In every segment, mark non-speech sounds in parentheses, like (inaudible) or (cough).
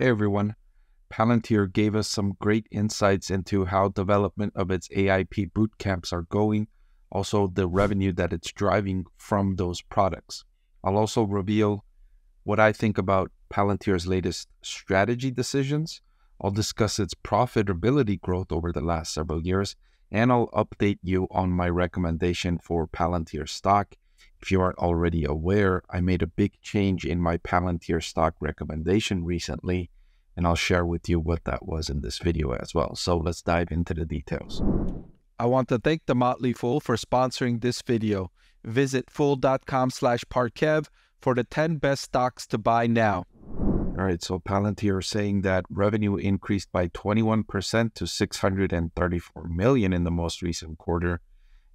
Hey everyone. Palantir gave us some great insights into how development of its AIP boot camps are going, also the revenue that it's driving from those products. I'll also reveal what I think about Palantir's latest strategy decisions. I'll discuss its profitability growth over the last several years, and I'll update you on my recommendation for Palantir stock if you aren't already aware, I made a big change in my Palantir stock recommendation recently, and I'll share with you what that was in this video as well. So let's dive into the details. I want to thank The Motley Fool for sponsoring this video. Visit fool.com slash parkev for the 10 best stocks to buy now. All right, so Palantir is saying that revenue increased by 21% to 634 million in the most recent quarter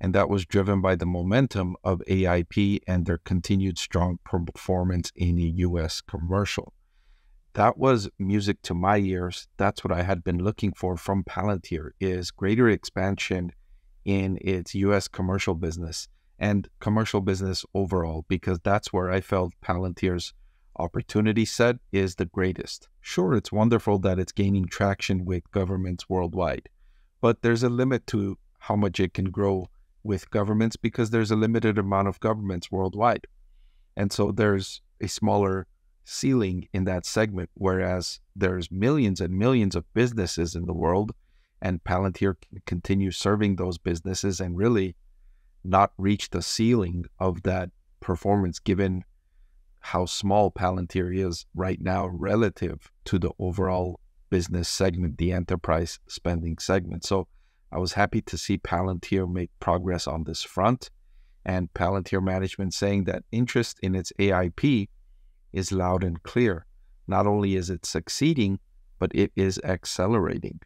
and that was driven by the momentum of AIP and their continued strong performance in the US commercial. That was music to my ears. That's what I had been looking for from Palantir is greater expansion in its US commercial business and commercial business overall because that's where I felt Palantir's opportunity set is the greatest. Sure, it's wonderful that it's gaining traction with governments worldwide, but there's a limit to how much it can grow with governments because there's a limited amount of governments worldwide. And so there's a smaller ceiling in that segment, whereas there's millions and millions of businesses in the world, and Palantir can continue serving those businesses and really not reach the ceiling of that performance given how small Palantir is right now relative to the overall business segment, the enterprise spending segment. So I was happy to see Palantir make progress on this front, and Palantir management saying that interest in its AIP is loud and clear. Not only is it succeeding, but it is accelerating.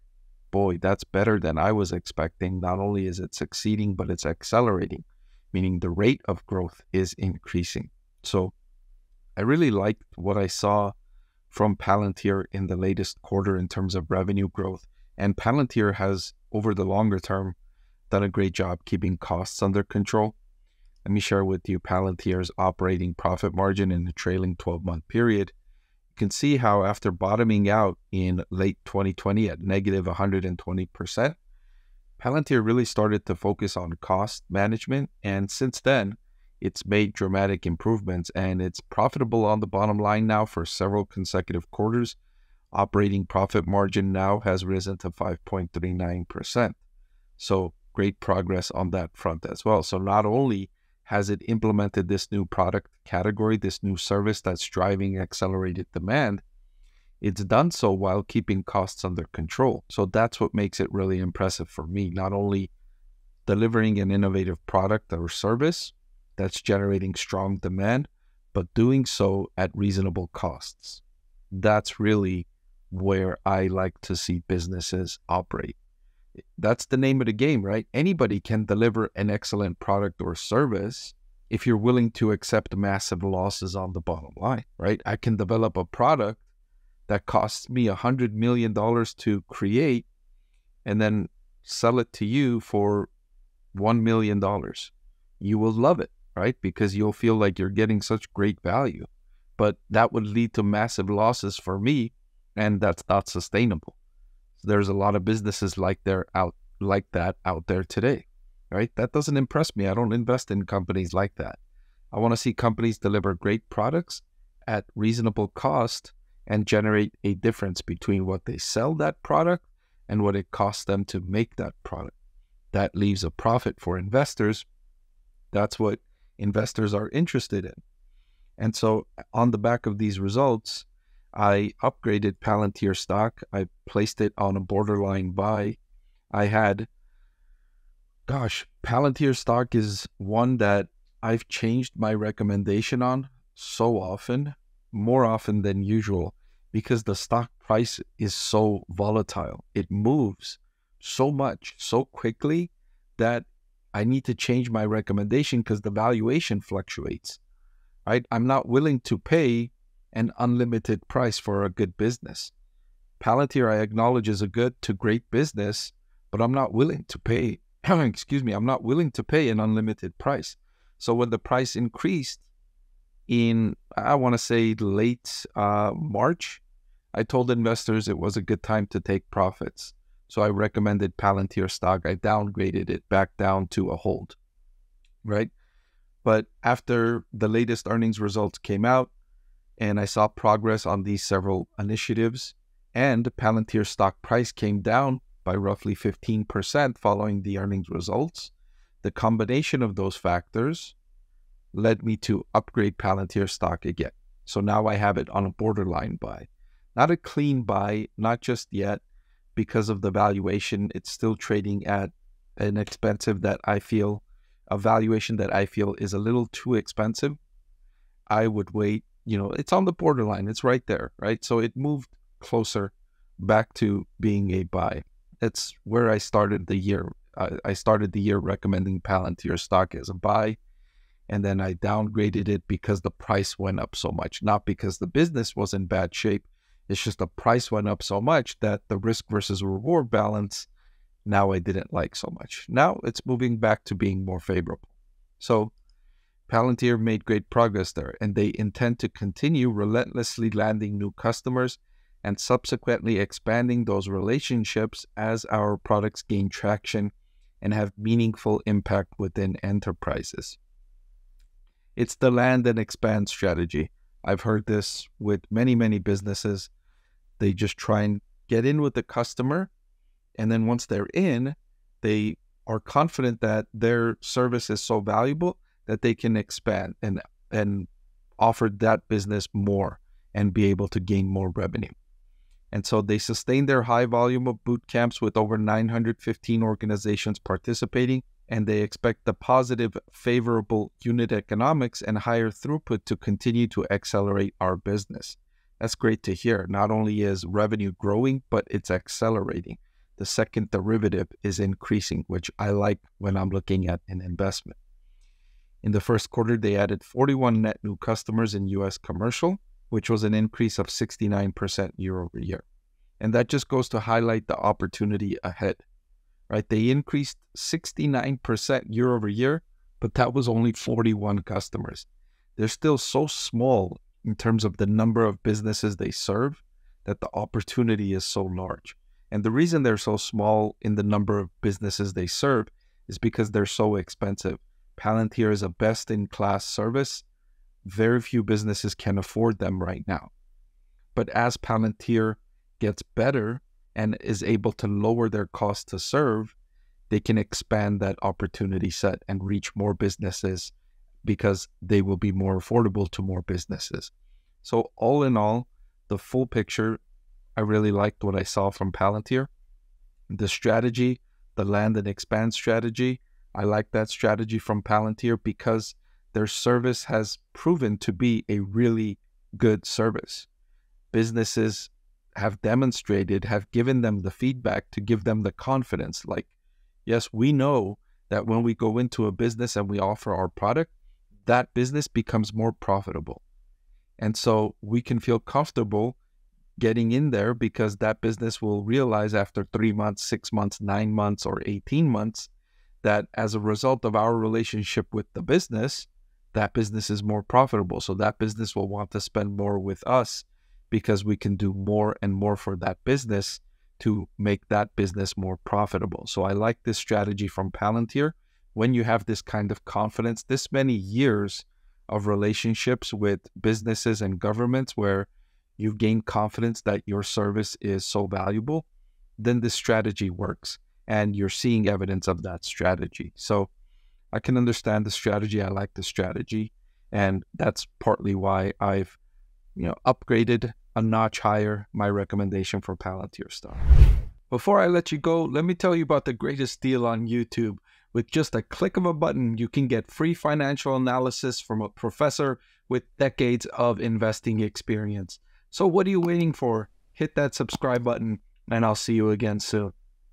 Boy, that's better than I was expecting. Not only is it succeeding, but it's accelerating, meaning the rate of growth is increasing. So I really liked what I saw from Palantir in the latest quarter in terms of revenue growth. And Palantir has over the longer term, done a great job keeping costs under control. Let me share with you Palantir's operating profit margin in the trailing 12 month period. You can see how, after bottoming out in late 2020 at negative 120%, Palantir really started to focus on cost management. And since then, it's made dramatic improvements and it's profitable on the bottom line now for several consecutive quarters operating profit margin now has risen to 5.39%. So great progress on that front as well. So not only has it implemented this new product category, this new service that's driving accelerated demand, it's done so while keeping costs under control. So that's what makes it really impressive for me. Not only delivering an innovative product or service that's generating strong demand, but doing so at reasonable costs. That's really where I like to see businesses operate. That's the name of the game, right? Anybody can deliver an excellent product or service if you're willing to accept massive losses on the bottom line, right? I can develop a product that costs me a hundred million dollars to create and then sell it to you for one million dollars. You will love it, right? Because you'll feel like you're getting such great value. But that would lead to massive losses for me and that's not sustainable. There's a lot of businesses like there out like that out there today, right? That doesn't impress me. I don't invest in companies like that. I want to see companies deliver great products at reasonable cost and generate a difference between what they sell that product and what it costs them to make that product. That leaves a profit for investors. That's what investors are interested in. And so, on the back of these results, I upgraded Palantir stock. I placed it on a borderline buy. I had, gosh, Palantir stock is one that I've changed my recommendation on so often, more often than usual, because the stock price is so volatile. It moves so much, so quickly that I need to change my recommendation because the valuation fluctuates. Right? I'm not willing to pay an unlimited price for a good business. Palantir, I acknowledge, is a good to great business, but I'm not willing to pay, (clears throat) excuse me, I'm not willing to pay an unlimited price. So when the price increased in, I want to say late uh, March, I told investors it was a good time to take profits. So I recommended Palantir stock. I downgraded it back down to a hold, right? But after the latest earnings results came out and I saw progress on these several initiatives, and Palantir stock price came down by roughly 15% following the earnings results, the combination of those factors led me to upgrade Palantir stock again. So now I have it on a borderline buy. Not a clean buy, not just yet, because of the valuation. It's still trading at an expensive that I feel, a valuation that I feel is a little too expensive. I would wait, you know, it's on the borderline. It's right there, right? So it moved closer back to being a buy. That's where I started the year. I started the year recommending Palantir stock as a buy and then I downgraded it because the price went up so much, not because the business was in bad shape. It's just the price went up so much that the risk versus reward balance now I didn't like so much. Now it's moving back to being more favorable. So Palantir made great progress there, and they intend to continue relentlessly landing new customers and subsequently expanding those relationships as our products gain traction and have meaningful impact within enterprises. It's the land and expand strategy. I've heard this with many, many businesses. They just try and get in with the customer. And then once they're in, they are confident that their service is so valuable that they can expand and and offer that business more and be able to gain more revenue. And so they sustain their high volume of boot camps with over 915 organizations participating and they expect the positive, favorable unit economics and higher throughput to continue to accelerate our business. That's great to hear. Not only is revenue growing, but it's accelerating. The second derivative is increasing, which I like when I'm looking at an investment. In the first quarter, they added 41 net new customers in US commercial, which was an increase of 69% year over year. And that just goes to highlight the opportunity ahead right? They increased 69% year over year, but that was only 41 customers. They're still so small in terms of the number of businesses they serve that the opportunity is so large. And the reason they're so small in the number of businesses they serve is because they're so expensive. Palantir is a best in class service. Very few businesses can afford them right now. But as Palantir gets better and is able to lower their cost to serve, they can expand that opportunity set and reach more businesses because they will be more affordable to more businesses. So, all in all, the full picture, I really liked what I saw from Palantir. The strategy, the land and expand strategy, I like that strategy from Palantir because their service has proven to be a really good service. Businesses have demonstrated, have given them the feedback to give them the confidence. Like, yes, we know that when we go into a business and we offer our product, that business becomes more profitable. And so we can feel comfortable getting in there because that business will realize after three months, six months, nine months, or 18 months that as a result of our relationship with the business, that business is more profitable. So that business will want to spend more with us because we can do more and more for that business to make that business more profitable. So I like this strategy from Palantir. When you have this kind of confidence, this many years of relationships with businesses and governments where you've gained confidence that your service is so valuable, then this strategy works. And you're seeing evidence of that strategy. So I can understand the strategy. I like the strategy. And that's partly why I've you know, upgraded a notch higher my recommendation for Palantir stock. Before I let you go, let me tell you about the greatest deal on YouTube. With just a click of a button, you can get free financial analysis from a professor with decades of investing experience. So what are you waiting for? Hit that subscribe button and I'll see you again soon.